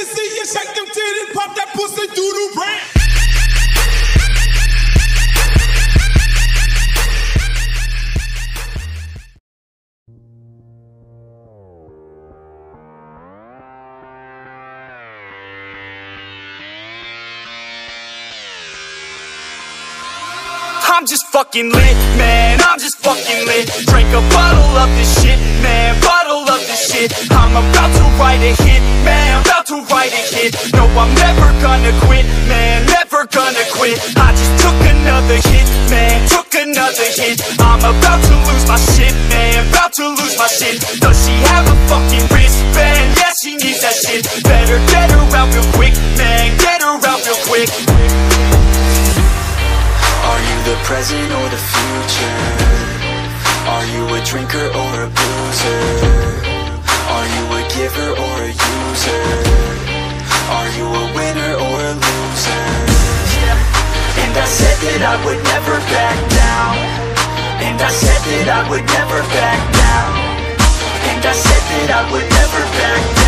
me see you shake them titties, pop that pussy, do the brand. I'm just fucking lit, man, I'm just fucking lit. Drink a bottle of this shit, man, bottle of this shit. I'm about to write a hit, man, to write a hit No, I'm never gonna quit, man, never gonna quit. I just took another hit, man, took another hit. I'm about to lose my shit, man, about to lose my shit. Does she have a fucking wristband? Yeah, she needs that shit. Better get her out real quick, man, get her out real quick. Are you the present or the future? Are you a drinker or a boozer? That I would never back down. And I said that I would never back down. And I said that I would never back down